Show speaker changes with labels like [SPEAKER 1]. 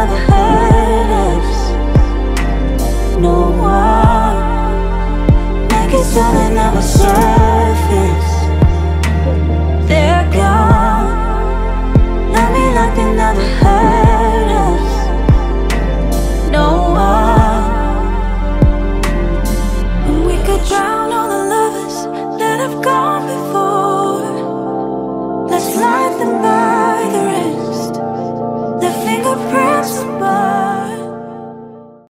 [SPEAKER 1] never hurt us. No one Like it's surface. They're gone. Love me like they never hurt us. No one. We could drown all the lovers That have gone before. the principle